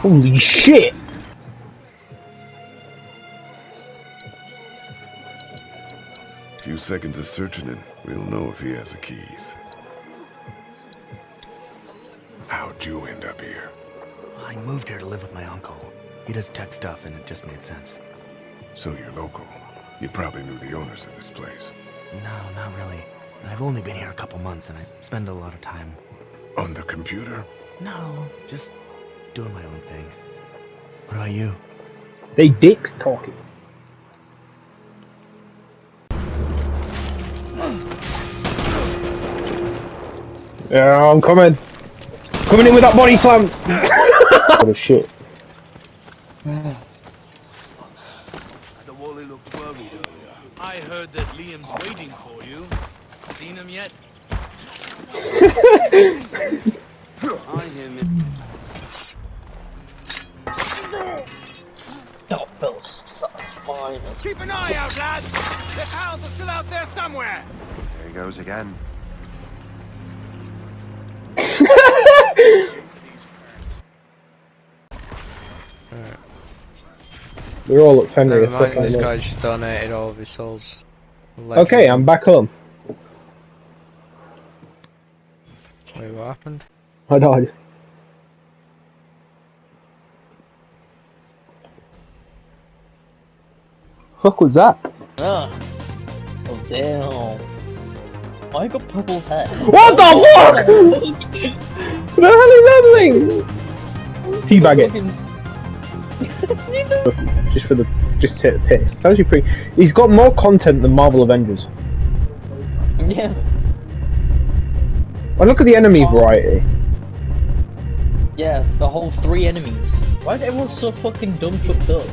Holy shit! A few seconds of searching and we'll know if he has the keys. How'd you end up here? I moved here to live with my uncle. He does tech stuff, and it just made sense. So you're local. You probably knew the owners of this place. No, not really. I've only been here a couple months, and I spend a lot of time. On the computer? No, just doing my own thing. What about you? They dicks talking. Yeah, I'm coming. Coming in with that body slam. what a shit. The Wally looked worried earlier. I heard that Liam's waiting for you. Seen him yet? I hear me. That felt satisfying. Keep an eye out, lads! The pals are still out there somewhere! There he goes again. We're all at Fenrir. Never mind, this look. guy just donated all of his souls. Okay, I'm back home. Wait, what happened? I died. Fuck was that? Ah. Oh damn. I got purple hair? What the fuck? The hell is happening? Teabag it. Just for the just to the piss. It's actually pretty. He's got more content than Marvel Avengers. Yeah. I look at the enemy variety. Yeah, the whole three enemies. Why is everyone so fucking dumb trucked up?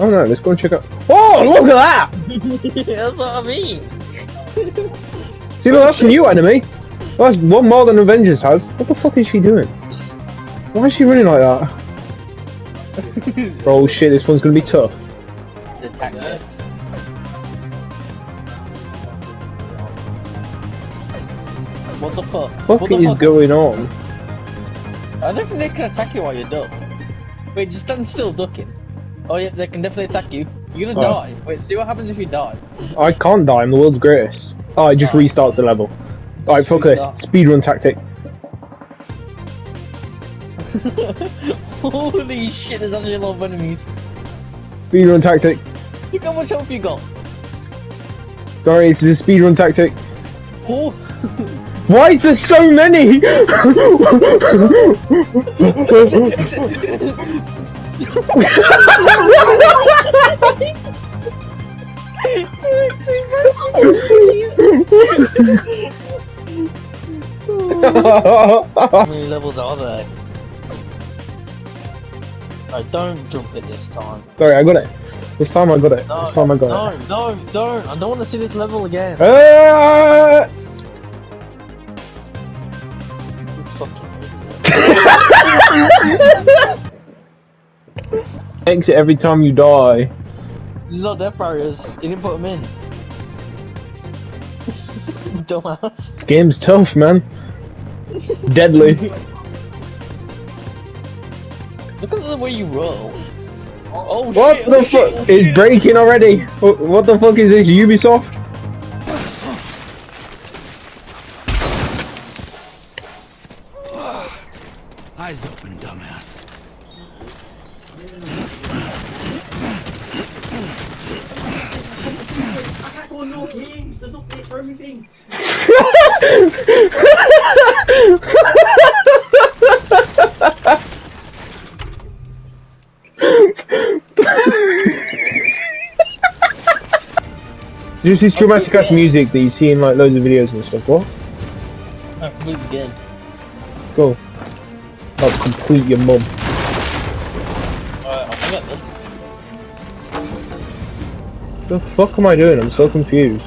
Oh no, let's go and check out. Oh, look at that! That's what I mean. See, look, that's a new enemy. That's one more than Avengers has. What the fuck is she doing? Why is she running like that? oh shit, this one's gonna be tough. What the fuck? What what the is fuck? going on? I don't think they can attack you while you're ducked. Wait, just stand still ducking. Oh yeah, they can definitely attack you. You're gonna Oh. die. Wait, see what happens if you die. I can't die, I'm the world's greatest. Oh, it just Oh. restarts the level. Alright, fuck this. Restart. Speedrun tactic. Holy shit, there's actually a lot of enemies. Speedrun tactic. Look how much health you got. Sorry, this is a speedrun tactic. Oh, Why is there so many? How many levels are there? Right, don't jump it this time. Sorry, I got it. This time I got it. No, This time I got it. no, no, don't. I don't want to see this level again. Ah! Exit every time you die. These are not death barriers. You didn't put them in. Dumbass. This game's tough, man. Deadly. Look at the way you roll. Oh, oh What shit! the oh, shit, fuck? oh, It's shit. breaking already. What the fuck is this? Ubisoft? Just this dramatic ass music that you see in like loads of videos and stuff. What? I the game. Go. That's complete your mum. Alright, I'll get them. The fuck am I doing? I'm so confused.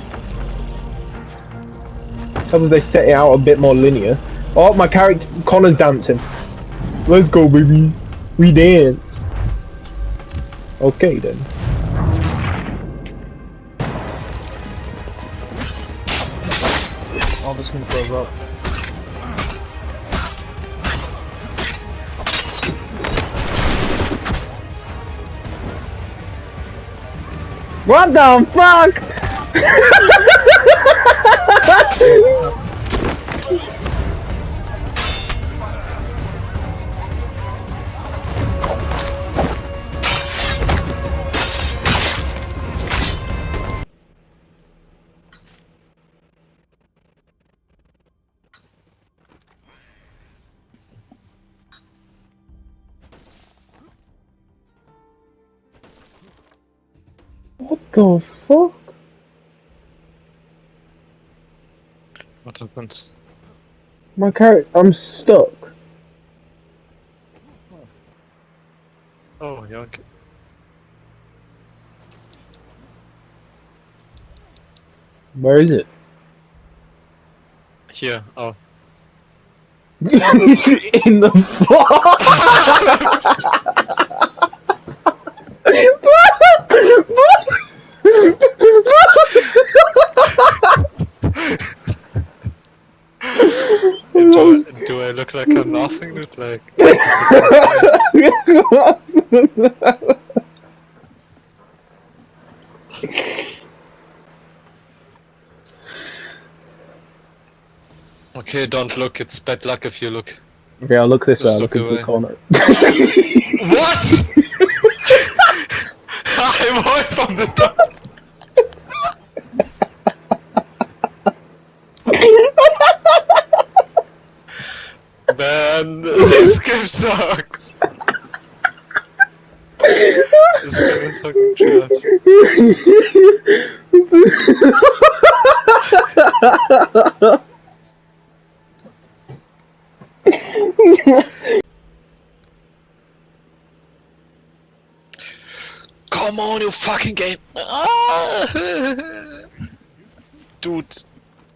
How they set it out a bit more linear? Oh, my character Connor's dancing. Let's go, baby. We dance. Okay then. all this one blows up. What the fuck? The fuck? What happened? My character, I'm stuck. Oh, yeah, okay. Where is it? Here, oh. in the Do I, do I look like I'm laughing? Look like. Okay, don't look, it's bad luck if you look. Okay, I'll look this way. Just I'll look look into the corner. What? I'm away from the top! Man, this game sucks! this game is fucking trash. Come on, you fucking game! Dude,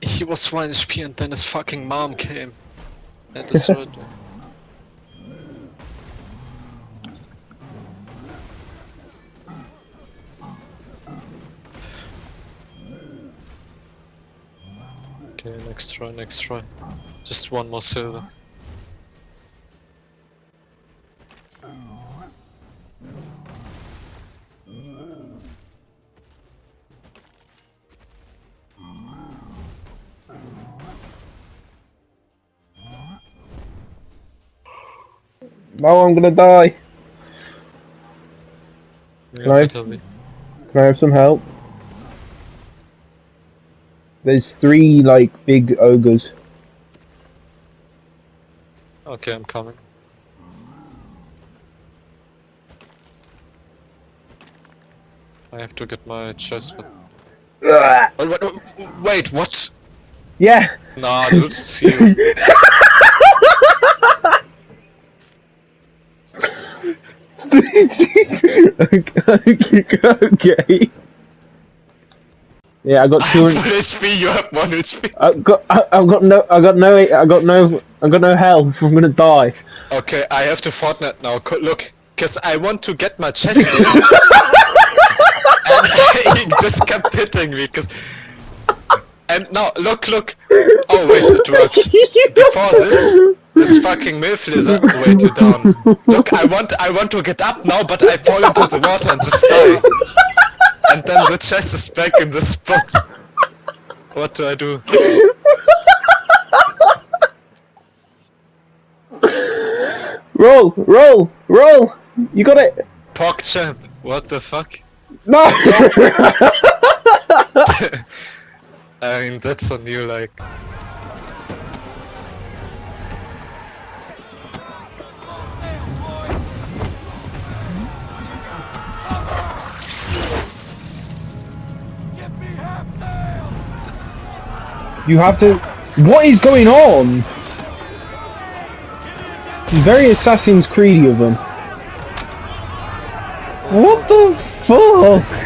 he was 1 HP and then his fucking mom came destroyed me. Okay, next try, next try. Just one more silver. No, I'm gonna die. Yeah, Right. better be. Can I have some help? There's three like big ogres. Okay, I'm coming. I have to get my chest, but... Wait, wait, wait, what? Yeah. Nah, dude, it's you. okay, okay. Yeah, I got I two. have 1 HP, you have 1 HP. I've got. I, I've got no. I got no. I got no. I got no health. I'm gonna die. Okay, I have to Fortnite now. Look, cause I want to get my chest in. and he just kept hitting me, cause... And now, look, look! Oh wait, it worked. Before this, this fucking milf lizard weighed you down. Look, I want, I want to get up now, but I fall into the water and just die. And then the chest is back in the spot. What do I do? Roll, roll, roll. You got it. Pork champ. What the fuck? No. I mean, that's on you, like. You have to. What is going on? Very Assassin's Creedy of them. What the fuck?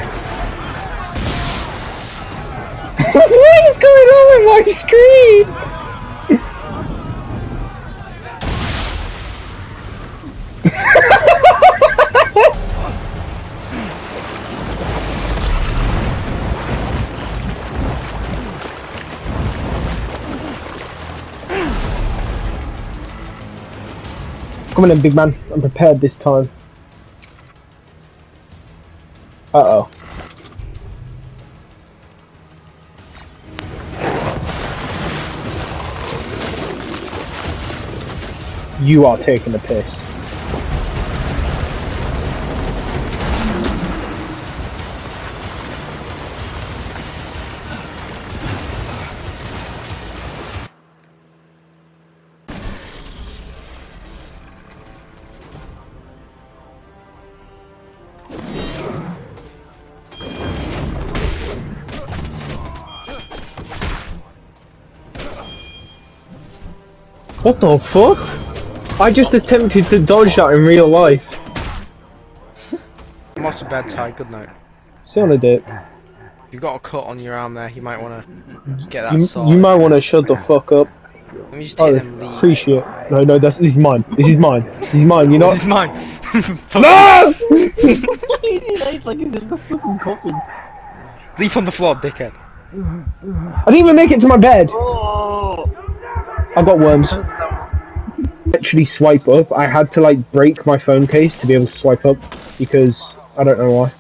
coming in, big man. I'm prepared this time. Uh-oh. You are taking the piss. What the fuck? I just attempted to dodge that in real life. I'm off to bed, Ty. Good night. See on a dip. You've got a cut on your arm there. You might want to get that You, sorted. you might want to shut the fuck up. Let me just Oh, take them leaves. appreciate. No, no, that's this is mine. This is mine. This is mine. You're This is mine. Fuck No! He lays like he's in the fucking coffin. you. Leave on the floor, dickhead. I didn't even make it to my bed. Oh, I got worms. Literally swipe up. I had to like break my phone case to be able to swipe up because I don't know why.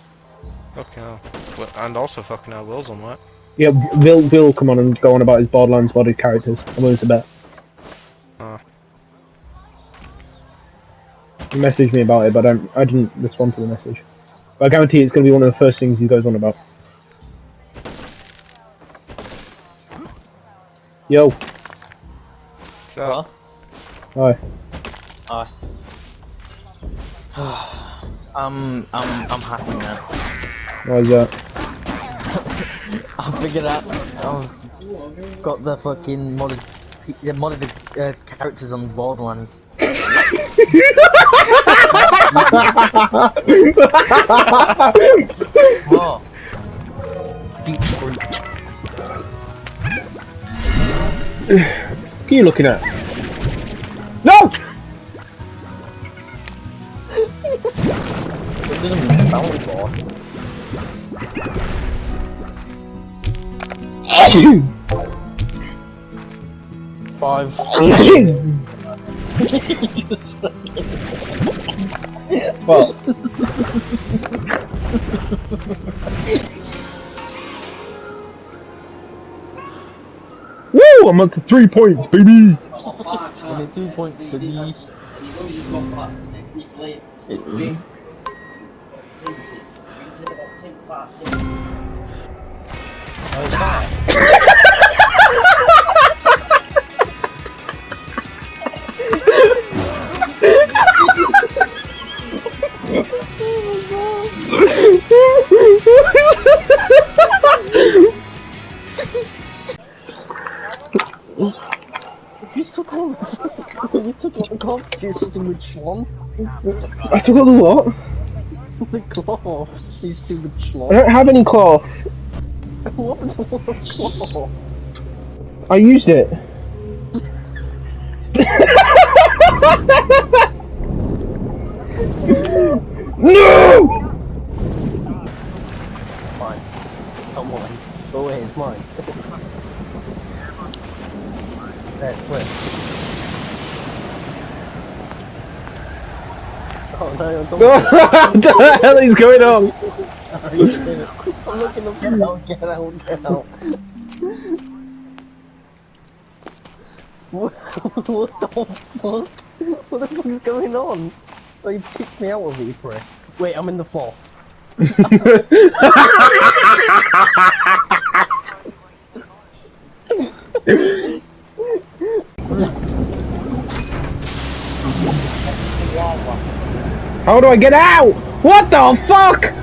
Fucking hell. Well, And also fucking hell, Will's on that. Yeah, Bill, Bill, will come on and go on about his Borderlands body characters. I'm willing to bet. Oh. He messaged me about it, but I, don't, I didn't respond to the message. But I guarantee it's going to be one of the first things he goes on about. Yo, So, What? hi. Hi. I'm I'm I'm happy now. Why is that? I figured out. I've got the fucking modded, the modded uh, characters on Borderlands. What? Detroit. What are you looking at? No! It didn't bounty ball. Five. Just What? Woo! I'm up to three points, baby! only two points for me. He's you took all the gloves, you stupid schlong. I took all the what? The gloves, you stupid I don't have any cloth. What happened to all the cloth? I used it. no! Mine. It's not mine. Go oh, away, it's mine. That's split. Oh no, don't what the hell is going on? I'm looking up get out, get out, get out. What, what the fuck? What the fuck is going on? Oh, you kicked me out of prick. Wait, I'm in the floor. How do I get out? What the fuck?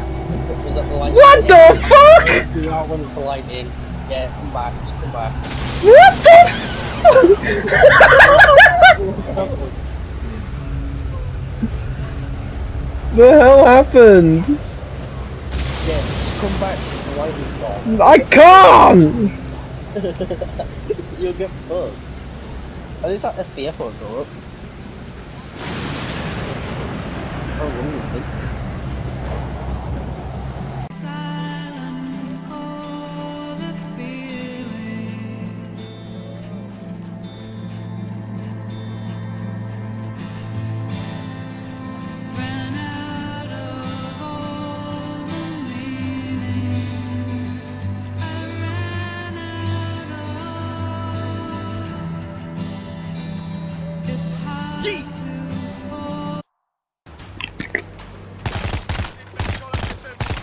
What the fuck? Running to lightning. Yeah, come back, come back. What the The hell happened? Yeah, just come back, it's a lightning storm. I can't! You'll get fucked. At least that SPF won't go up. Oh, really?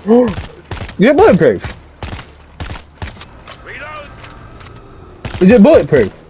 It bulletproof? Is it bulletproof?